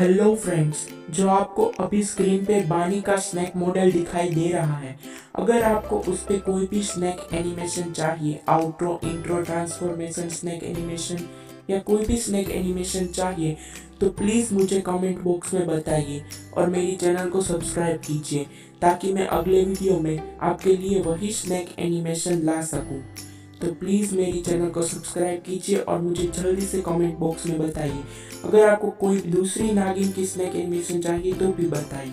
Hello friends जो आपको अभी स्क्रीन पे बानी का स्नैक मॉडल दिखाई दे रहा है, अगर आपको उस पर कोई भी स्नैक एनिमेशन चाहिए outro intro transformation snack animation या कोई भी स्नैक एनिमेशन चाहिए तो प्लीज़ मुझे कमेंट बॉक्स में बताइए और मेरी चैनल को सब्सक्राइब कीजिए, ताकि मैं अगले वीडियो में आपके लिए वही स्नैक एनिमेशन ला सकूँ। तो प्लीज़ मेरी चैनल को सब्सक्राइब कीजिए और मुझे जल्दी से कमेंट बॉक्स में बताइए। अगर आपको कोई दूसरी नागिन की स्नैक एनिमेशन चाहिए तो भी बताइए।